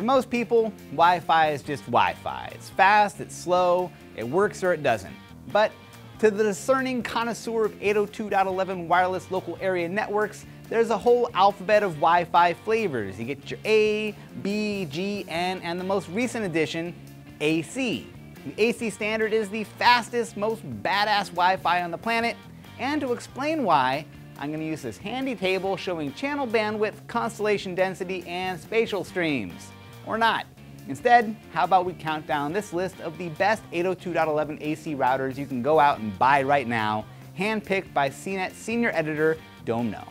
To most people, Wi-Fi is just Wi-Fi. It's fast, it's slow, it works or it doesn't. But to the discerning connoisseur of 802.11 wireless local area networks, there's a whole alphabet of Wi-Fi flavors. You get your A, B, G, N, and the most recent addition, AC. The AC standard is the fastest, most badass Wi-Fi on the planet, and to explain why, I'm going to use this handy table showing channel bandwidth, constellation density, and spatial streams. Or not. Instead, how about we count down this list of the best 802.11 AC routers you can go out and buy right now, handpicked by CNET senior editor Dong Ngo.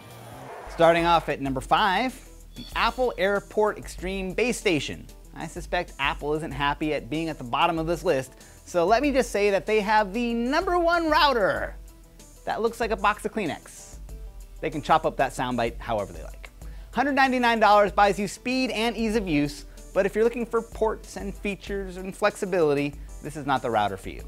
Starting off at number 5, the Apple Airport Extreme Base Station. I suspect Apple isn't happy at being at the bottom of this list, so let me just say that they have the number one router. That looks like a box of Kleenex. They can chop up that soundbite however they like. $199 buys you speed and ease of use, but if you're looking for ports and features and flexibility, this is not the router for you.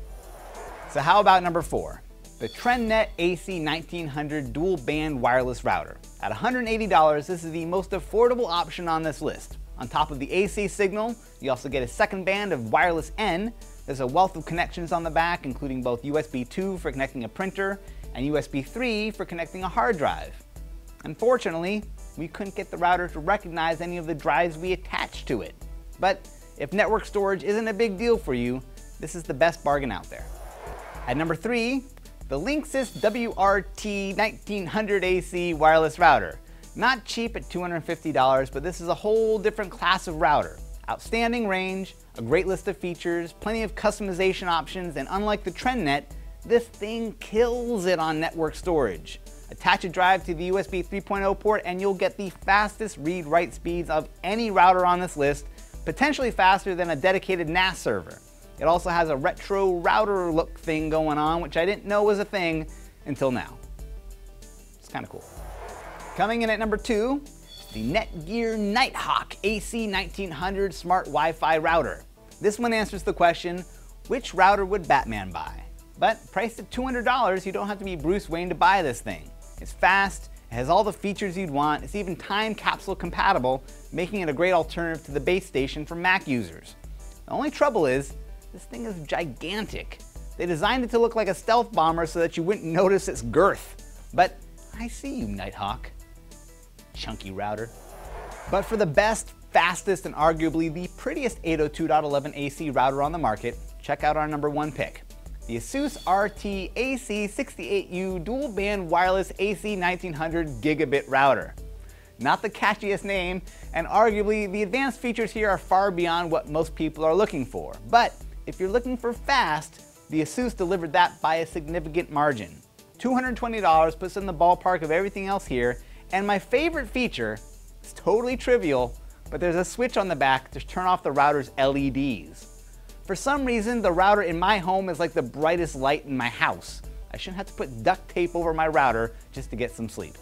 So how about number four? The TrendNet AC1900 dual band wireless router. At $180, this is the most affordable option on this list. On top of the AC signal, you also get a second band of wireless N. There's a wealth of connections on the back, including both USB 2 for connecting a printer and USB 3 for connecting a hard drive. Unfortunately, we couldn't get the router to recognize any of the drives we attached to it. But if network storage isn't a big deal for you, this is the best bargain out there. At number three, the Linksys WRT 1900AC wireless router. Not cheap at $250, but this is a whole different class of router. Outstanding range, a great list of features, plenty of customization options, and unlike the TrendNet, this thing kills it on network storage. Attach a drive to the USB 3.0 port and you'll get the fastest read-write speeds of any router on this list, potentially faster than a dedicated NAS server. It also has a retro router look thing going on, which I didn't know was a thing until now. It's kind of cool. Coming in at number two, the Netgear Nighthawk AC1900 Smart Wi-Fi Router. This one answers the question, which router would Batman buy? But priced at $200, you don't have to be Bruce Wayne to buy this thing. It's fast, it has all the features you'd want, it's even time capsule compatible, making it a great alternative to the base station for Mac users. The only trouble is, this thing is gigantic. They designed it to look like a stealth bomber so that you wouldn't notice its girth. But I see you, Nighthawk. Chunky router. But for the best, fastest, and arguably the prettiest 802.11 AC router on the market, check out our number one pick the ASUS RT AC68U dual band wireless AC 1900 gigabit router. Not the catchiest name, and arguably the advanced features here are far beyond what most people are looking for. But if you're looking for fast, the ASUS delivered that by a significant margin. $220 puts in the ballpark of everything else here, and my favorite feature is totally trivial, but there's a switch on the back to turn off the router's LEDs. For some reason, the router in my home is like the brightest light in my house. I shouldn't have to put duct tape over my router just to get some sleep.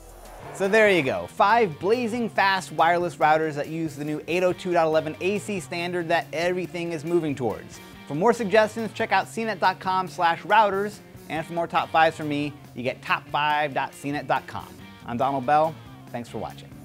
So there you go, five blazing fast wireless routers that use the new 802.11 AC standard that everything is moving towards. For more suggestions, check out cnet.com slash routers, and for more top fives from me, you get top5.cnet.com. I'm Donald Bell, thanks for watching.